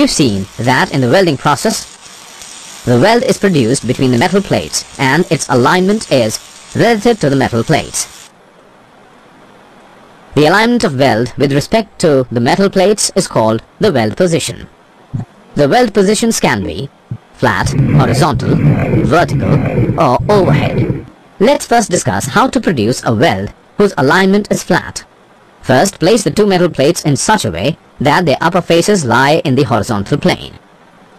We've seen that in the welding process, the weld is produced between the metal plates and its alignment is relative to the metal plates. The alignment of weld with respect to the metal plates is called the weld position. The weld positions can be flat, horizontal, vertical or overhead. Let's first discuss how to produce a weld whose alignment is flat. First, place the two metal plates in such a way that their upper faces lie in the horizontal plane.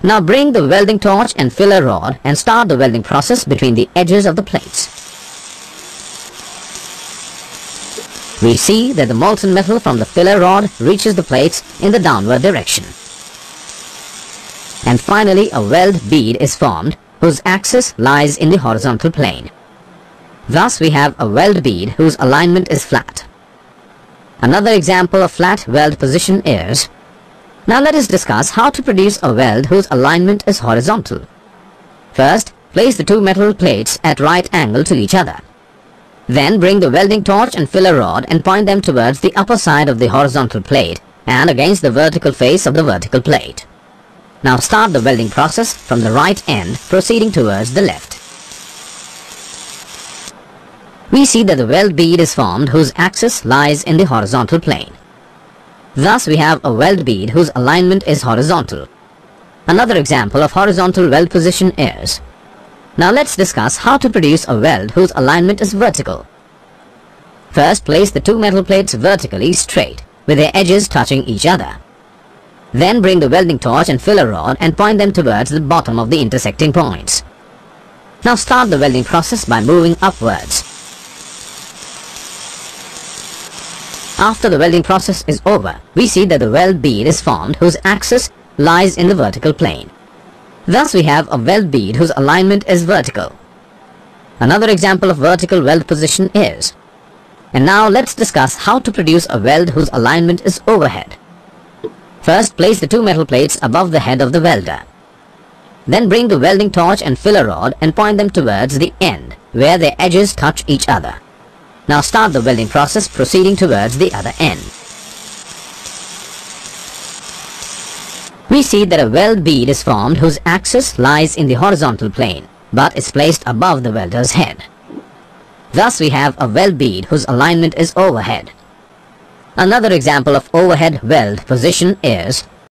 Now bring the welding torch and filler rod and start the welding process between the edges of the plates. We see that the molten metal from the filler rod reaches the plates in the downward direction. And finally a weld bead is formed whose axis lies in the horizontal plane. Thus we have a weld bead whose alignment is flat. Another example of flat weld position is now let us discuss how to produce a weld whose alignment is horizontal. First, place the two metal plates at right angle to each other. Then bring the welding torch and filler rod and point them towards the upper side of the horizontal plate and against the vertical face of the vertical plate. Now start the welding process from the right end proceeding towards the left. We see that the weld bead is formed whose axis lies in the horizontal plane. Thus we have a weld bead whose alignment is horizontal. Another example of horizontal weld position is Now let's discuss how to produce a weld whose alignment is vertical. First place the two metal plates vertically straight with their edges touching each other. Then bring the welding torch and filler rod and point them towards the bottom of the intersecting points. Now start the welding process by moving upwards. After the welding process is over, we see that the weld bead is formed whose axis lies in the vertical plane. Thus we have a weld bead whose alignment is vertical. Another example of vertical weld position is and now let's discuss how to produce a weld whose alignment is overhead. First place the two metal plates above the head of the welder. Then bring the welding torch and filler rod and point them towards the end where their edges touch each other. Now start the welding process proceeding towards the other end. We see that a weld bead is formed whose axis lies in the horizontal plane but is placed above the welder's head. Thus we have a weld bead whose alignment is overhead. Another example of overhead weld position is